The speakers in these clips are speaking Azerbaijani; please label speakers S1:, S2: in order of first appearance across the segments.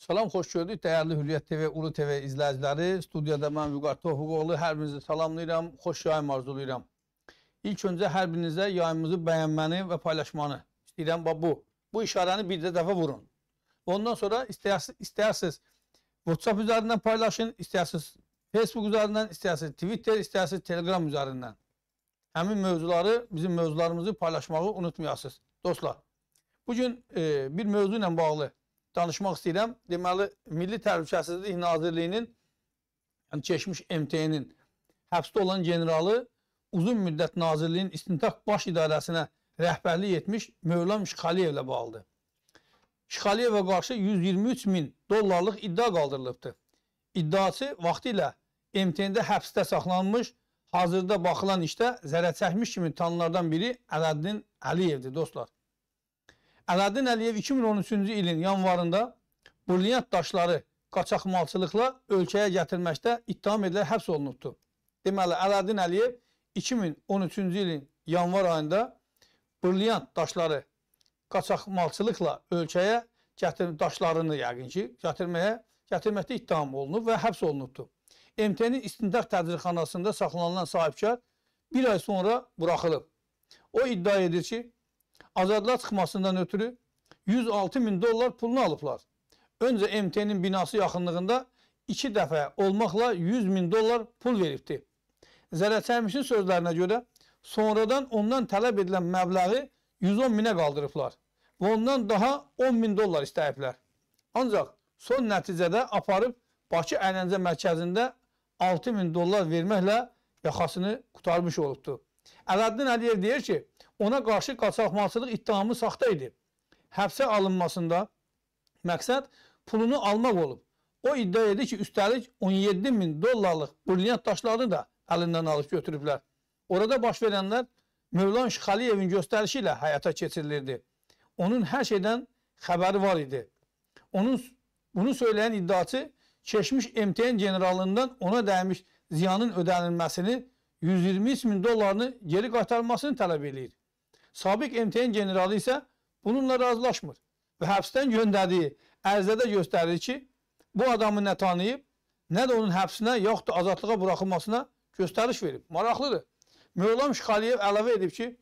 S1: Salam, xoş gördük dəyərli Hürriyyət TV, Ulu TV izləyiciləri. Studiyada mən Vüqar Tofiqoğlu, hər birinizi salamlayıram, xoş yayım arzulayıram. İlk öncə hər birinizə yayımımızı bəyənməni və paylaşmanı istəyirəm. Bu, bu işarəni bir də dəfə vurun. Ondan sonra istəyərsiniz, istəyərsiniz WhatsApp üzərindən paylaşın, istəyərsiniz Facebook üzərindən, istəyərsiniz Twitter, istəyərsiniz Telegram üzərindən. Həmin mövzuları, bizim mövzularımızı paylaşmağı unutmayasınız. Dostlar, bugün e, bir mövzu ilə bağlı danışmaq istəyirəm. Deməli, Milli Təhlükəsizlik Nazirliyinin, yəni keçmiş MTN-in həbsdə olan generalı uzun müddət Nazirliyin İstintaq Baş İdarəsinə rəhbərlik etmiş Mövlam Şıxaliyevlə bağlıdır. Şıxaliyevə qarşı 123 min dollarlıq iddia qaldırılıbdır. İddiası vaxtı ilə MTN-də həbsdə saxlanmış, hazırda baxılan işdə zərər çəkmiş kimi tanınlardan biri Ələddin Əliyevdir, dostlar. Əladdin Əliyev 2013-cü ilin yanvarında brilyant daşları qaçaqmalçılıqla ölkəyə gətirməkdə ittiham edilə həbs olunubdur. Deməli, Əladdin Əliyev 2013-cü ilin yanvar ayında brilyant daşları qaçaqmalçılıqla ölkəyə gətir daşlarını yəqin ki, gətirməyə gətirməkdə ittiham olunub və həbs olunubdur. MTN-in istintaq tədbirxanasında saxlanılan sahibkar bir ay sonra buraxılıb. O iddia edir ki, azadlığa çıxmasından ötürü 106 min dollar pulunu alıblar. Öncə MTN-in binası yaxınlığında iki dəfə olmaqla 100 min dollar pul veribdi. Zərərçəkmişin sözlərinə görə sonradan ondan tələb edilən məbləği 110 minə qaldırıblar və ondan daha 10 min dollar istəyiblər. Ancaq son nəticədə aparıb Bakı əyləncə mərkəzində 6 min dollar verməklə yaxasını qutarmış olubdur. Ələddin Əliyev deyir ki, ona qarşı qaçaqmalçılıq ittihamı saxta idi. Həbsə alınmasında məqsəd pulunu almaq olub. O iddia edir ki, üstəlik 17 min dollarlıq brilyant daşlarını da əlindən alıb götürüblər. Orada baş verənlər Mövlan Şıxaliyevin göstərişi ilə həyata keçirilirdi. Onun hər şeydən xəbəri var idi. Onun bunu söyləyən iddiaçı keçmiş MTN generalından ona dəymiş ziyanın ödənilməsini 123 min dollarını geri qaytarmasını tələb edir. Sabiq MTN generalı isə bununla razılaşmır və həbsdən göndərdiyi ərizədə göstərir ki, bu adamı nə tanıyıb, nə də onun həbsinə yaxud da azadlığa buraxılmasına göstəriş verib. Maraqlıdır. Mövlam Şıxaliyev əlavə edib ki,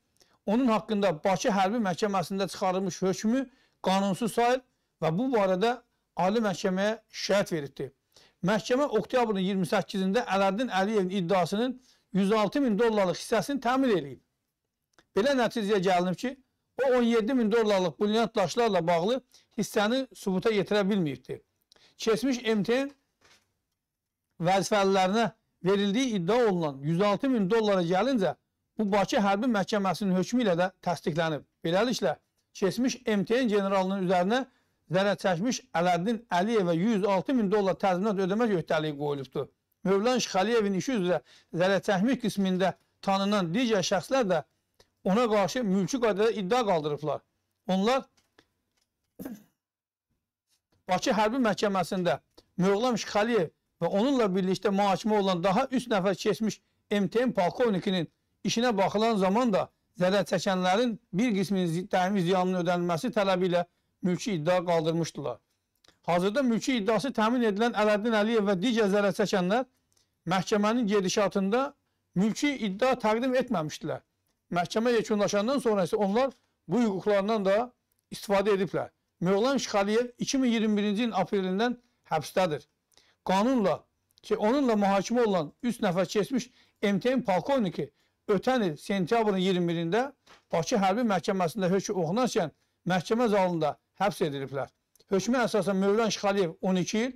S1: onun haqqında Bakı Hərbi Məhkəməsində çıxarılmış hökmü qanunsuz sayır və bu barədə Ali Məhkəməyə şikayət veribdir. Məhkəmə oktyabrın 28-də Ələddin Əliyevin iddiasının 106 min dollarlıq hissəsini təmin edib. Belə nəticəyə gəlinib ki, o 17 min dollarlıq brilyant daşlarla bağlı hissəni sübuta yetirə bilməyibdir. Keçmiş MTN vəzifəlilərinə verildiyi iddia olunan 106 min dollara gəlincə, bu Bakı Hərbi Məhkəməsinin hökmü ilə də təsdiqlənib. Beləliklə, keçmiş MTN generalının üzərinə zərər çəkmiş Ələddin Əliyevə 106 min dollar təzminat ödəmək öhdəliyi qoyulubdur. Mövlan Şıxaliyevin işi üzrə zərər çəkmiş qismində tanınan digər şəxslər də ona qarşı mülki qaydada iddia qaldırıblar. Onlar Bakı Hərbi Məhkəməsində Mövlam Şıxaliyev və onunla birlikdə mühakimə olan daha 3 nəfər keçmiş MTN polkovnikinin işinə baxılan zaman da zərər çəkənlərin bir qisminin təmin ziyanının ödənilməsi tələbi ilə mülki iddia qaldırmışdılar. Hazırda mülki iddiası təmin edilən Ələddin Əliyev və digər zərər çəkənlər məhkəmənin gedişatında mülki iddia təqdim etməmişdilər. Məhkəmə yekunlaşandan sonra isə onlar bu hüquqlarından da istifadə ediblər. Mövlan Şıxaliyev 2021-ci ilin aprelindən həbsdədir. Qanunla ki, onunla mühakimə olan 3 nəfər keçmiş MTN polkovniki ötən il sentyabrın 21-də Bakı Hərbi Məhkəməsində hökm oxunarkən məhkəmə zalında həbs ediliblər. Hökmə əsasən Mövlan Şıxaliyev 12 il,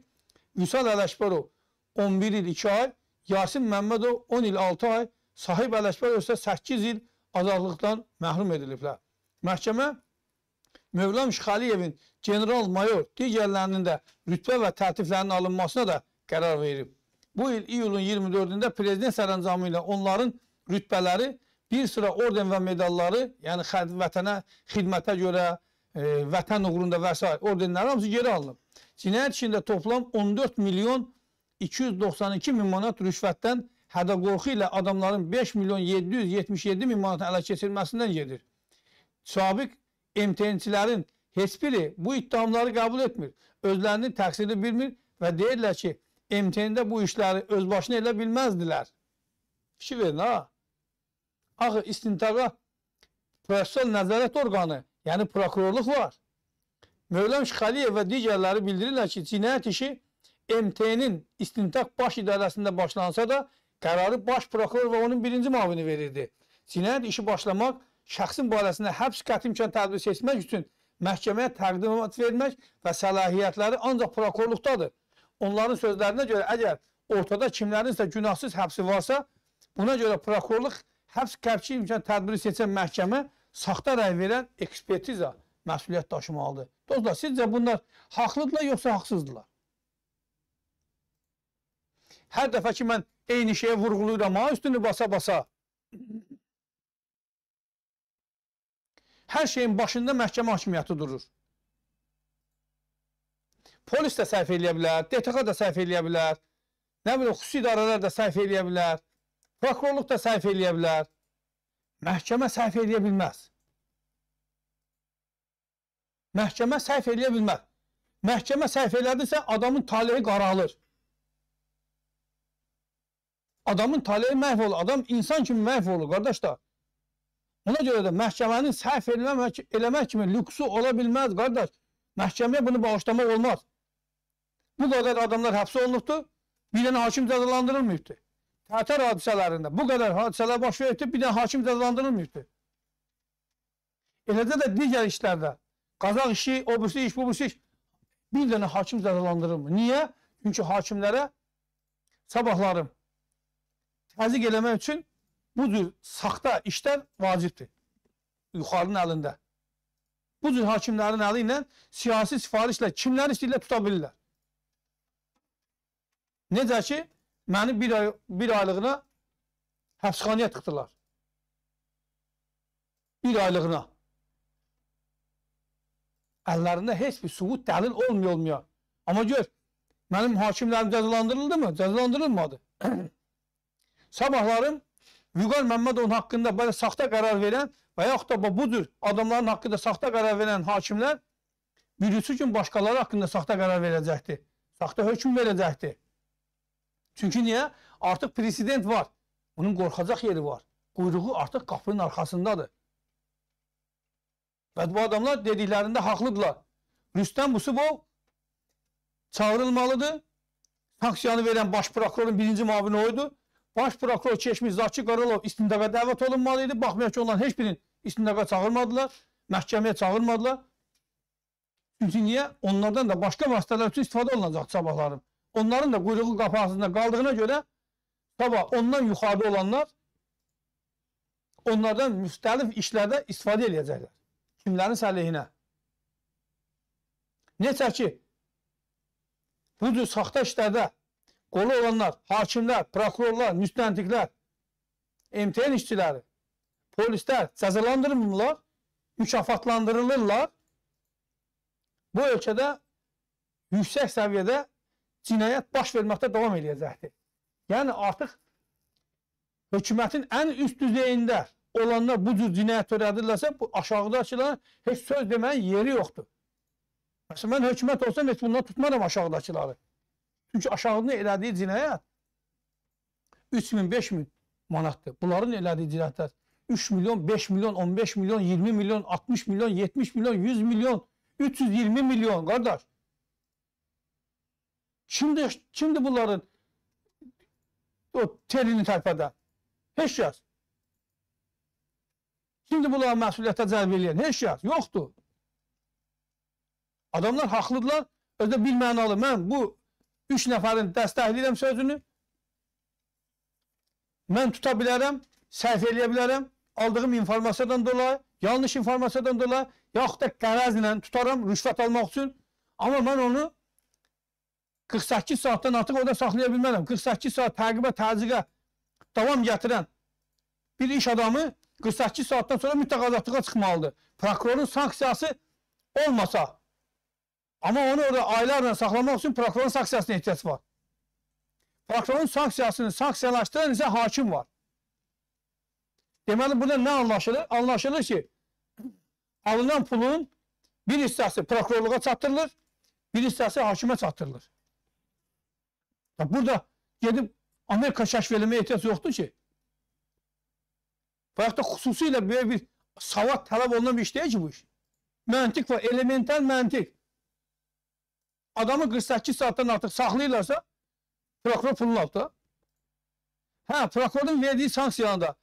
S1: Vüsal Ələşbərov 11 il 2 ay, Yasin Məmmədov 10 il 6 ay, Sahib Ələşbərov isə 8 il azadlıqdan məhrum ediliblər. Məhkəmə Mövlam Şıxaliyevin general-mayor digərlərinin də rütbə və tərtiflərinin alınmasına da qərar verib. Bu il iyulun 24-də prezident sərəncamı ilə onların rütbələri bir sıra orden və medalları, yəni vətənə xidmətə görə, e, vətən uğrunda və s. ordenlər hamısı geri alınıb. Cinayət işində toplam 14 milyon 292 min manat rüşvətdən hədə qorxu ilə adamların 5 milyon 777 min manat ələ keçirməsindən gedir. Sabiq MTN-çilərin heç biri bu ittihamları qəbul etmir. Özlərinin təqsirini bilmir və deyirlər ki, MTN-də bu işləri öz başına elə bilməzdilər. Fikir verin, ha? Axı istintaqa prosessual nəzarət orqanı, yəni prokurorluq var. Mövləm Şıxəliyev və digərləri bildirirlər ki, cinayət işi MT-nin istintaq baş idarəsində başlansa da qərarı baş prokuror və onun birinci mavini verirdi. Cinayət işi başlamaq, şəxsin barəsində həbs qəti imkan tədbir seçmək üçün məhkəməyə təqdimat vermək və səlahiyyətləri ancaq prokurorluqdadır. Onların sözlərinə görə əgər ortada kimlərinsə günahsız həbsi varsa, buna görə prokurorluq həbs qəti imkan tədbiri seçən məhkəmə saxta rəy verən ekspertiza məsuliyyət daşımalıdır. Dostlar, sizcə bunlar haqlıdırlar yoxsa haqsızdırlar? Hər dəfə ki, mən eyni şeyə vurğuluyuram, ha, üstünü basa-basa. Hər şeyin başında məhkəmə hakimiyyəti durur. Polis də səhv eləyə bilər, DTX da səhv eləyə bilər, nə bilim, xüsusi idarələr də səhv eləyə bilər, prokurorluq da səhv eləyə bilər. Məhkəmə səhv eləyə bilməz. Məhkəmə səhv eləyə bilməz. Məhkəmə səhv elədirsə, adamın taleyi qaralır. Adamın taleyi məhv olur. Adam insan kimi məhv olur, qardaşlar. Ona görə də məhkəmənin səhv eləmək, eləmək kimi lüksü ola bilməz, qardaş. Məhkəməyə bunu bağışlamaq olmaz. Bu qədər adamlar həbs olunubdur, bir dənə hakim cəzalandırılmayıbdır. Tətər hadisələrində bu qədər hadisələr baş veribdir, bir dənə hakim cəzalandırılmayıbdır. Eləcə də digər işlərdə, qazaq işi, o birisi iş, bu birisi iş, bir dənə hakim cəzalandırılmır. Niyə? Çünki hakimlərə sabahlarım təzyiq eləmək üçün bu cür saxta işlər vacibdir. Yuxarının əlində. Bu cür hakimlərin əli ilə siyasi sifarişlə kimləri istəyirlər tuta bilirlər. Necə ki, məni bir, ay, bir aylığına həbsxanaya tıxdılar. Bir aylığına. Əllərində heç bir subut dəlil olmuyor, olmuyor. Amma gör, mənim hakimlərim cəzalandırıldı mı? Cəzalandırılmadı. Sabahlarım Vüqar Məmmədovun haqqında belə saxta qərar verən və yaxud da bu cür adamların haqqında saxta qərar verən hakimlər birisi gün başqaları haqqında saxta qərar verəcəkdir. Saxta hökm verəcəkdir. Çünki niyə? Artıq prezident var. Onun qorxacaq yeri var. Quyruğu artıq qapının arxasındadır. Və bu adamlar dediklərində haqlıdırlar. Rüstəm Busubov çağırılmalıdır. Sanksiyanı verən baş prokurorun birinci mavini oydu. Baş prokuror Çeşmi Zaki Qaralov istintaqa dəvət olunmalı idi. Baxmayaq ki, onların heç birinin istintaqa çağırmadılar, məhkəməyə çağırmadılar. Çünki niyə? Onlardan da başqa vasitələr üçün istifadə olunacaq sabahların. Onların da quyruğu qapağında qaldığına görə sabah ondan yuxarıda olanlar onlardan müstəlif işlərdə istifadə edəcəklər. Kimlərin səleyhinə. Necə ki, bu cür saxta işlərdə qolu olanlar, hakimlər, prokurorlar, müstəntiqlər, MTN işçiləri, polislər cəzalandırılmırlar, mükafatlandırılırlar. Bu ölkədə yüksək səviyyədə cinayət baş verməkdə davam edəcəkdir. Yəni artıq hökumətin ən üst düzeyində olanlar bu cür cinayət törədirlərsə, bu aşağıdakıların heç söz deməyin yeri yoxdur. Məsələn, mən hökumət olsam heç bundan tutmaram aşağıdakıları. Çünki aşağıda elədiyi cinayət 3000, 5000 manatdır. Bunların elədiyi cinayətlər 3 milyon, 5 milyon, 15 milyon, 20 milyon, 60 milyon, 70 milyon, 100 milyon, 320 milyon qardaş. Şimdi şimdi bunların o terini tərpədən. Heç kəs. Şimdi bunları məsuliyyətə cəlb edən heç kəs yoxdur. Adamlar haqlıdırlar. Özdə bir mənalı. Mən bu üç nəfərin dəstəkləyirəm sözünü. Mən tuta bilərəm, səhv eləyə bilərəm, aldığım informasiyadan dolayı, yanlış informasiyadan dolayı, yaxud da qərəzlə tutaram rüşvət almaq üçün. Amma mən onu 48 saatdan artıq orada saxlaya bilmərəm. 48 saat təqibə, təzyiqə davam gətirən bir iş adamı 48 saatdan sonra mütləq azadlığa çıxmalıdır. Prokurorun sanksiyası olmasa Amma onu orada aylarla saxlamaq üçün prokurorun sanksiyasına ehtiyac var. Prokurorun sanksiyasını sanksiyalaşdıran isə hakim var. Deməli, burada nə anlaşılır? Anlaşılır ki, alınan pulun Bir hissəsi prokurorluğa çatdırılır, bir hissəsi hakimə çatdırılır. Burada gedib Amerika kəşf eləməyə ehtiyac yoxdur ki. Yaxud da xüsusilə böyük bir savad tələb olunan bir iş deyil ki bu iş. Məntiq var, elemental məntiq. Adamı 48 saatdan artıq saxlayırlarsa, prokuror pulunu alıb da. Hə, prokurorun verdiyi sanksiyanı da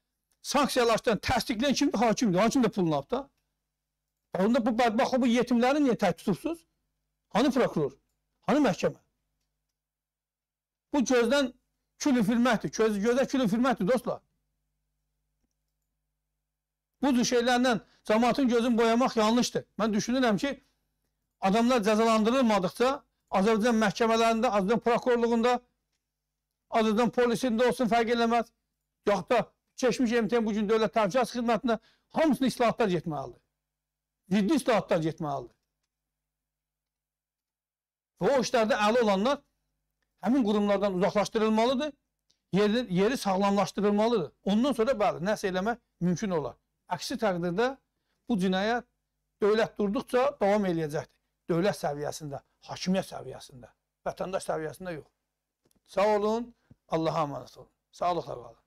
S1: sanksiyalaşdıran, təsdiqləyən kimdir? Hakimdir. Hakim də pulunu alıb da. Onda bu bədbax bu yetimləri niyə tək tutursuz? Hani prokuror? Hani məhkəmə? Bu gözdən kül üfürməkdir. Göz, gözə kül üfürməkdir dostlar. Bu cür şeylərlə cəmaatın gözünü boyamaq yanlışdır. Mən düşünürəm ki, adamlar cəzalandırılmadıqca Azərbaycan məhkəmələrində, Azərbaycan prokurorluğunda, Azərbaycan polisində olsun fərq eləməz. Yox da keçmiş MTN bugün dövlət təhlükəsizlik xidmətinə hamısını islahatlar getməlidir. Ciddi islahatlar getməlidir. Və o işlərdə əli olanlar həmin qurumlardan uzaqlaşdırılmalıdır. Yeri, yeri sağlamlaşdırılmalıdır. Ondan sonra bəli, nəsə eləmək mümkün olar. Əksi təqdirdə bu cinayət dövlət durduqca davam eləyəcəkdir. Dövlət səviyyəsində, hakimiyyət səviyyəsində, vətəndaş səviyyəsində yox. Sağ olun, Allaha əmanət olun. Sağlıqla qalın.